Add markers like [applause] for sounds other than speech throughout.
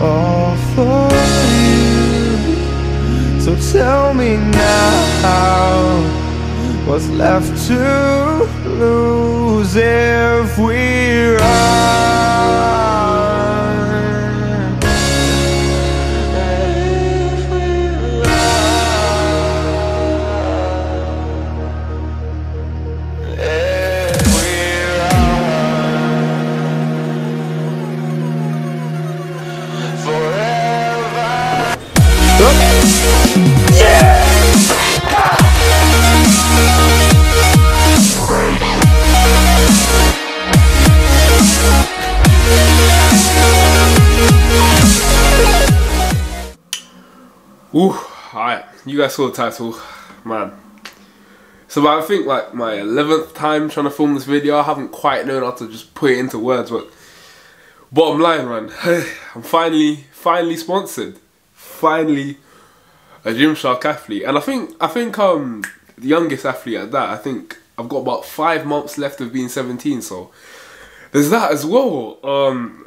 all for you. So tell me now, what's left to lose if we run? You guys saw the title, man. So I think like my 11th time trying to film this video, I haven't quite known how to just put it into words, but bottom line, man, [sighs] I'm finally, finally sponsored. Finally a Gymshark athlete. And I think, I think um the youngest athlete at that, I think I've got about five months left of being 17, so there's that as well. Um,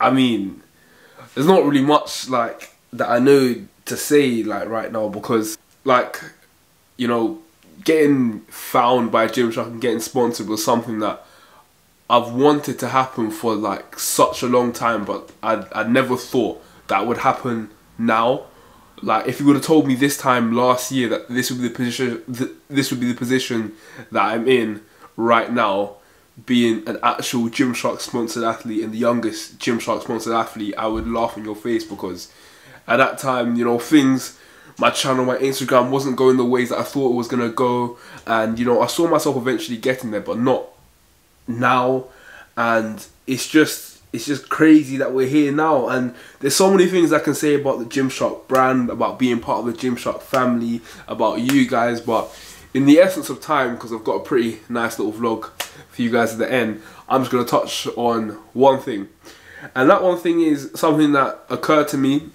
I mean, there's not really much like that I know to say like right now because like you know getting found by Gymshark and getting sponsored was something that I've wanted to happen for like such a long time but I I never thought that would happen now. Like if you would have told me this time last year that this would be the position th- this would be the position that I'm in right now being an actual Gymshark sponsored athlete and the youngest Gymshark sponsored athlete, I would laugh in your face because at that time, you know, things, my channel, my Instagram wasn't going the ways that I thought it was gonna go, and you know, I saw myself eventually getting there, but not now, and it's just. It's just crazy that we're here now, and there's so many things I can say about the Gymshark brand, about being part of the Gymshark family, about you guys. But in the essence of time, because I've got a pretty nice little vlog for you guys at the end, I'm just going to touch on one thing. And that one thing is something that occurred to me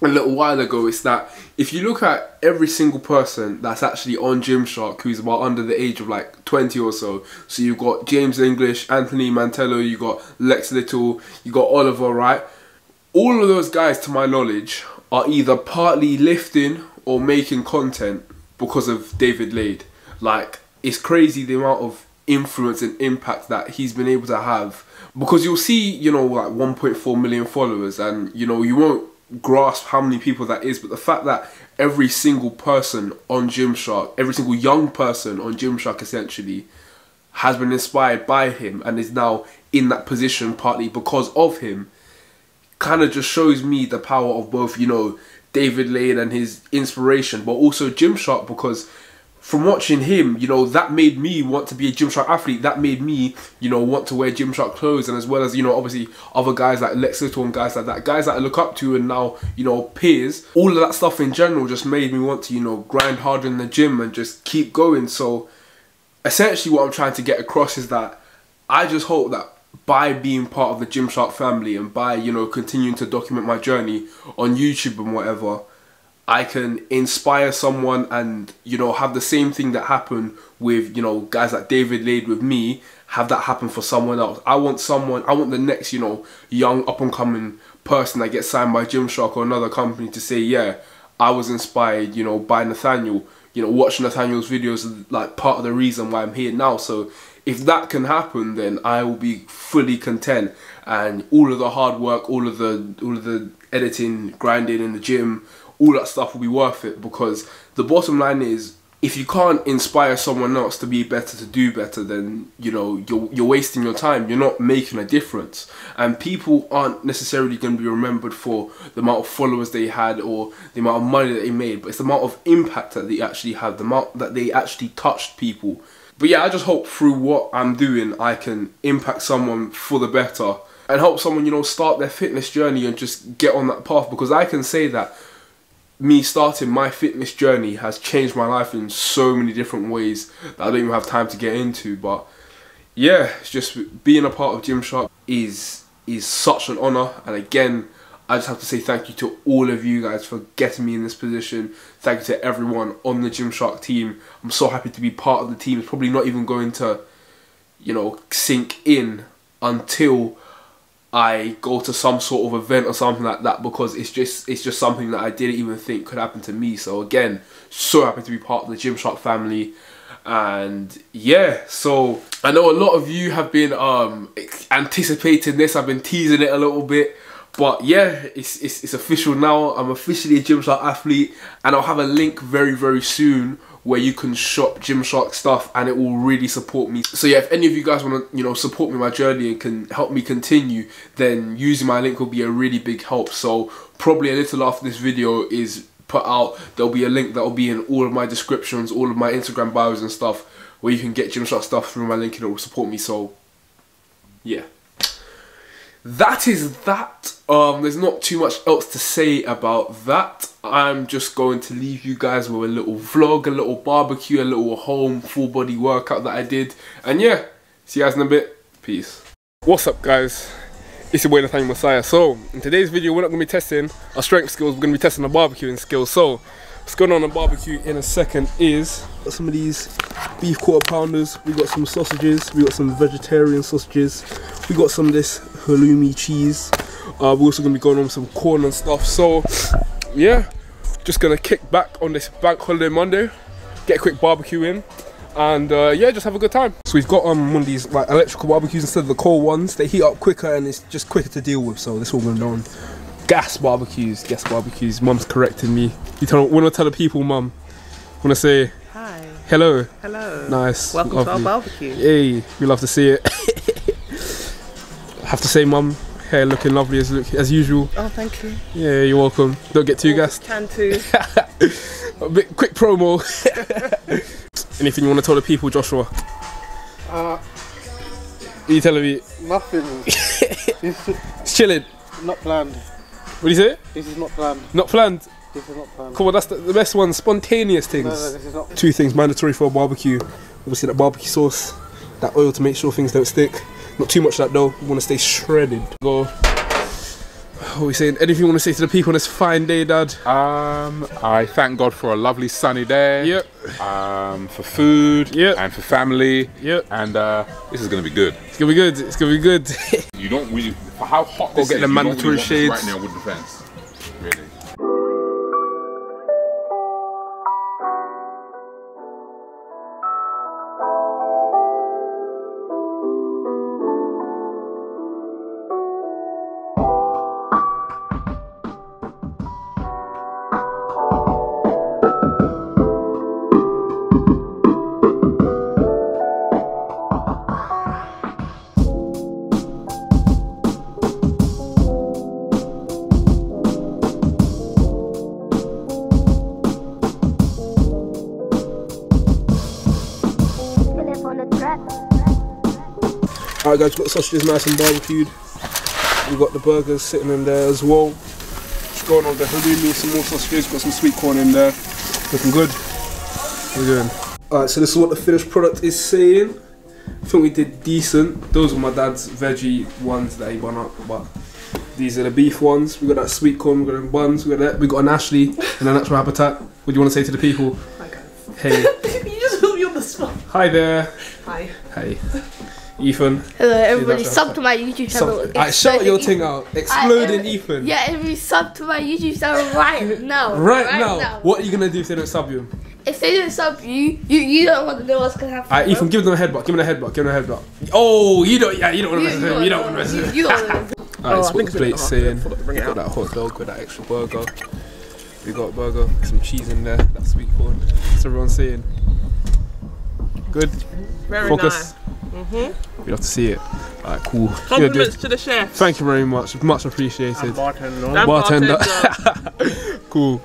a little while ago. It's that if you look at every single person that's actually on Gymshark who's about under the age of like 20 or so, so you've got James English, Anthony Mantello, you got Lexx Little, you got Oliver, right? All of those guys, to my knowledge, are either partly lifting or making content because of David Laid. Like, it's crazy the amount of influence and impact that he's been able to have. Because you'll see, you know, like 1.4 million followers, and you know, you won't grasp how many people that is, but the fact that every single person on Gymshark, every single young person on Gymshark essentially, has been inspired by him and is now in that position partly because of him kind of just shows me the power of both, you know, David Laid and his inspiration, but also Gymshark because from watching him, you know, that made me want to be a Gymshark athlete. That made me, you know, want to wear Gymshark clothes, and as well as you know, obviously other guys like Lexx Little and guys like that, guys that I look up to, and now you know peers. All of that stuff in general just made me want to, you know, grind harder in the gym and just keep going. So, essentially, what I'm trying to get across is that I just hope that by being part of the Gymshark family and by you know continuing to document my journey on YouTube and whatever, I can inspire someone and you know have the same thing that happened with you know guys like David Laid with me have that happen for someone else. I want someone I want the next you know young up and coming person that gets signed by Gymshark or another company to say yeah I was inspired you know by Nathaniel. You know watching Nathaniel's videos is like part of the reason why I'm here now. So if that can happen then I will be fully content. And all of the hard work all of the all of the editing grinding in the gym all that stuff will be worth it because the bottom line is if you can't inspire someone else to be better to do better then you know you're, you're wasting your time. You're not making a difference. And people aren't necessarily going to be remembered for the amount of followers they had or the amount of money that they made but it's the amount of impact that they actually had the amount that they actually touched people. But yeah i just hope through what i'm doing i can impact someone for the better and help someone you know start their fitness journey and just get on that path because i can say that me starting my fitness journey has changed my life in so many different ways that I don't even have time to get into. But yeah, it's just being a part of Gymshark is is such an honor. And again, I just have to say thank you to all of you guys for getting me in this position. Thank you to everyone on the Gymshark team. I'm so happy to be part of the team. It's probably not even going to, you know, sink in until I go to some sort of event or something like that because it's just it's just something that I didn't even think could happen to me. So again, so happy to be part of the Gymshark family. And yeah, so I know a lot of you have been um anticipating this. I've been teasing it a little bit. But yeah, it's, it's, it's official now. I'm officially a Gymshark athlete and I'll have a link very, very soon where you can shop Gymshark stuff and it will really support me. So yeah, if any of you guys want to, you know, support me my journey and can help me continue, then using my link will be a really big help. So probably a little after this video is put out, there'll be a link that will be in all of my descriptions, all of my Instagram bios and stuff, where you can get Gymshark stuff through my link and it will support me. So yeah that is that. Um, there's not too much else to say about that. I'm just going to leave you guys with a little vlog, a little barbecue, a little home full body workout that I did. And yeah, see you guys in a bit. Peace. What's up guys? It's your boy Nathaniel Massiah. So, in today's video we're not going to be testing our strength skills, we're going to be testing our barbecuing skills. So, what's going on in barbecue in a second is got some of these beef quarter pounders, we got some sausages, we got some vegetarian sausages, we got some of this halloumi cheese. Uh, we're also gonna be going on some corn and stuff. So yeah, just gonna kick back on this bank holiday Monday, get a quick barbecue in, and uh, yeah, just have a good time. So we've got um, one of these like electrical barbecues instead of the coal ones. They heat up quicker and it's just quicker to deal with. So this all going on. Gas barbecues, gas barbecues. Mum's correcting me. You tell, wanna tell the people, mum? Wanna say Hi. hello? Hello. Nice. Welcome lovely. to our barbecue. Hey, we love to see it. Have to say, mum, hair looking lovely as as usual. Oh, thank you. Yeah, you're welcome. Don't get too gassed. Can too. [laughs] A bit quick promo. [laughs] Anything you want to tell the people, Joshua? Uh, Are you telling me? nothing. [laughs] It's chilling. not planned. What do you say? This is not planned. Not planned. This is not planned. Come on, that's the, the best one. Spontaneous things. No, no, this is not. Two things mandatory for a barbecue. Obviously, that barbecue sauce, that oil to make sure things don't stick. Not too much of that though. You want to stay shredded. Go. What are we saying? Anything you want to say to the people on this fine day, Dad? Um, I thank God for a lovely sunny day. Yep. Um, for food. Yep. And for family. Yep. And uh, this is gonna be good. It's gonna be good. It's gonna be good. [laughs] You don't really for how hot this get is. the you don't mandatory really shades. right now with the fence. Alright, guys, we've got the sausages nice and barbecued. We've got the burgers sitting in there as well. Just going on with the halloumi, some more sausages, got some sweet corn in there. Looking good. What are we doing? Alright, so this is what the finished product is saying. I think we did decent. Those were my dad's veggie ones that he bun up, but these are the beef ones. We got that sweet corn, we got them buns, we got that. We got an Ashley and a natural habitat. What do you want to say to the people? Hi guys. Hey, [laughs] you just put me on the spot. hi there. Hi. Hey, Ethan. Hello, everybody. that's Sub to my YouTube channel. So, I shout your thing out. Exploding I- Ethan. Yeah, everybody sub to my YouTube channel right [laughs] now. Right, now, what are you gonna do if they don't sub you? If they don't sub you, you you don't want to know what's gonna happen. Alright. Ethan, give them a headbutt. Give them a headbutt. Give them a headbutt. Oh, you don't. Yeah, you don't want to mess with him. You don't want to mess you, with him. you don't wanna- [laughs] Alright, Oh, so what the it's a bit plate's saying. Forgot to bring We it got that hot dog with that extra burger. We got a burger, some cheese in there, that sweet corn. What's everyone saying? Good. Very Focus. nice. Mm-hmm. We love to see it. Alright, cool. Yeah, Compliments dude. to the chef. Thank you very much. Much appreciated. Bartender. And bartender. bartender. [laughs] Cool.